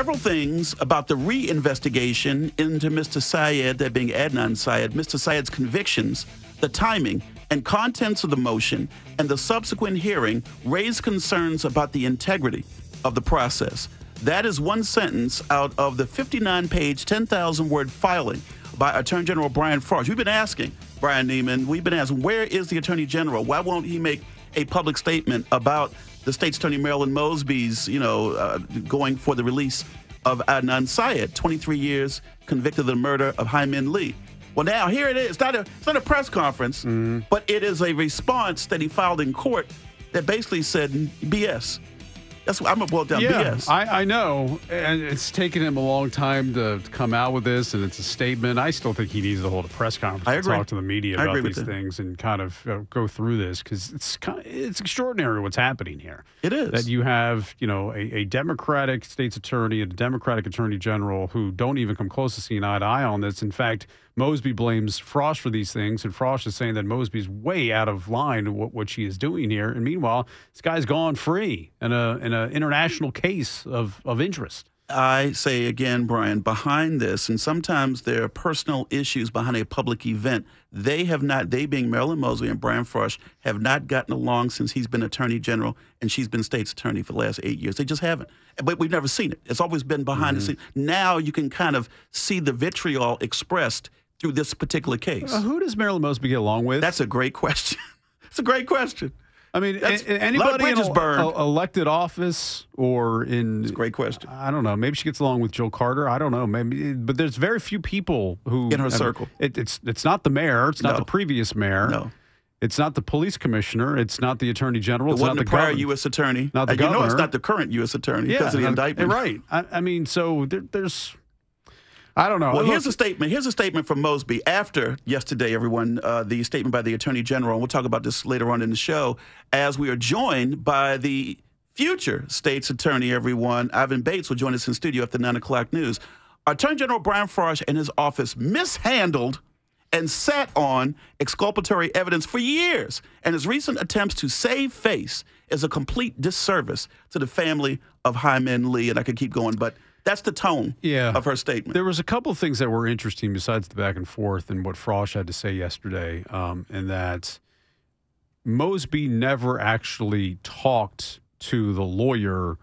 several things about the reinvestigation into Mr. Syed, that being Adnan Syed, Mr. Syed's convictions, the timing, and contents of the motion, and the subsequent hearing raise concerns about the integrity of the process. That is one sentence out of the 59 page, 10,000 word filing by Attorney General Brian Frosh. We've been asking, Brian Nehman, we've been asking, where is the Attorney General? Why won't he make a public statement about the state's attorney Marilyn Mosby's, you know, uh, going for the release of Adnan Syed, 23 years convicted of the murder of Hae Min Lee. Well, now here it is. It's not a, it's not a press conference, Mm-hmm. but it is a response that he filed in court that basically said BS. That's I'm it down. Yeah, BS. I, I know, and it's taken him a long time to come out with this, and it's a statement. I still think he needs to hold a press conference I to agree. talk to the media I about these that. things and kind of uh, go through this because it's kind it's extraordinary what's happening here. It is. that you have you know a, a Democratic state's attorney and a Democratic attorney general who don't even come close to seeing eye to eye on this. In fact, Mosby blames Frosh for these things, and Frosh is saying that Mosby's way out of line with what, what she is doing here. And meanwhile, this guy's gone free in a in an international case of of interest. I say again, Brian, behind this, and sometimes there are personal issues behind a public event. They have not, they being Marilyn Mosby and Brian Frosh, have not gotten along since he's been Attorney General and she's been state's attorney for the last eight years. They just haven't. But we've never seen it. It's always been behind the mm-hmm. scenes. Now you can kind of see the vitriol expressed through this particular case. Uh, who does Marilyn Mosby get along with? That's a great question. it's a great question. I mean, that's- anybody in a- burned. elected office or in It's a great question. I don't know. Maybe she gets along with Joe Carter. I don't know. Maybe, but there's very few people who In her I mean, circle. It, it's it's not the mayor. It's not No. the previous mayor. No. It's not the police commissioner. It's not the attorney general. It It's wasn't not the the prior governor. U.S. attorney. Not the and you know it's not the current U.S. attorney because of the not- indictment. Right. I, I mean, so there, there's. I don't know. Well, here's a statement. Here's a statement from Mosby after yesterday, everyone. Uh, the statement by the Attorney General. And we'll talk about this later on in the show as we are joined by the future state's attorney, everyone. Ivan Bates will join us in studio after 9 o'clock news. Attorney General Brian Frosh and his office mishandled and sat on exculpatory evidence for years. And his recent attempts to save face is a complete disservice to the family of Hae Min Lee. And I could keep going, but that's the tone Yeah. of her statement. There was a couple of things that were interesting besides the back and forth and what Frosh had to say yesterday, um, and that Mosby never actually talked to the lawyer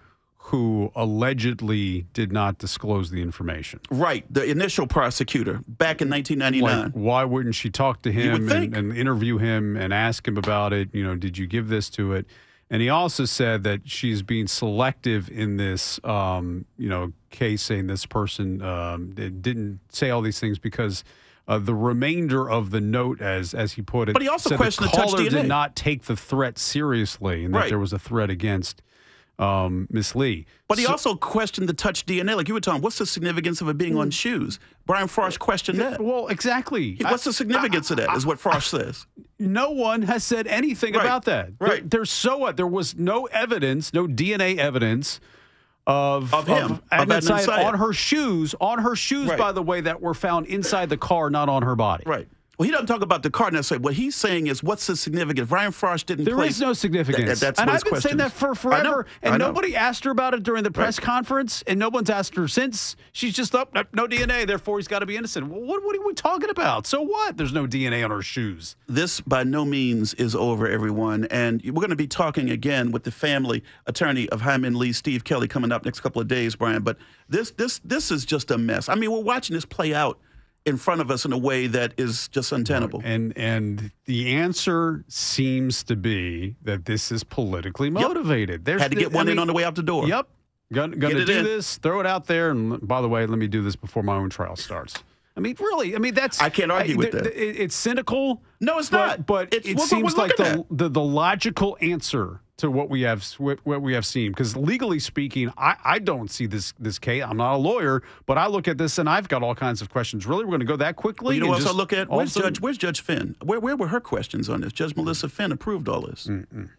who allegedly did not disclose the information. Right, the initial prosecutor back in 1999. Like, why wouldn't she talk to him and, and interview him and ask him about it? You know, did you give this to it? And he also said that she's being selective in this, um, you know, case, saying this person um, did- didn't say all these things because uh, the remainder of the note, as as he put it, But he also said questioned the the touch caller DNA. did not take the threat seriously, and that Right. there was a threat against um, Miss Lee. but he So- also questioned the touch DNA, like you were talking. What's the significance of it being on shoes? Brian Frosh questioned that. well, exactly. What's I- the significance of that? Is what Frosh says. No one has said anything Right. about that. There- Right. there's so what? There was no evidence, no DNA evidence of Of him, of Adnan Adnan Syed Syed. on her shoes, on her shoes, Right. by the way, that were found inside the car, not on her body. Right. Well, he doesn't talk about the card necessarily. What he's saying is, what's the significance? Brian Frosh didn't. There is no significance. That- that's and I've been saying that for know, forever. And nobody asked her about it during the press conference, and no one's asked her since. She's just up, no, no DNA, therefore he's got to be innocent. Well, what, what are we talking about? So what? There's no DNA on her shoes. this by no means is over, everyone. And we're going to be talking again with the family attorney of Hae Min Lee, Steve Kelly, coming up next couple of days, Brian. But this this this is just a mess. I mean, we're watching this play out in front of us in a way that is just untenable. And and the answer seems to be that this is politically motivated. There's Had to get I one in mean, on the way out the door. Yep. Gonna, gonna do in. this, throw it out there, and by the way, let me do this before my own trial starts. I mean, really, I mean that's I can't argue with th- that. th- It's cynical. No, it's but, not. But It's it seems like the, the the logical answer to what we have what what we have seen. Because legally speaking, I, I don't see this this case. I'm not a lawyer, but I look at this and I've got all kinds of questions. Really, we're going to go that quickly? Well, you know and what else I look at? Where's of a sudden- Judge? Where's Judge Phinn? Where where were her questions on this? Judge Melissa Phinn approved all this. Mm, mm.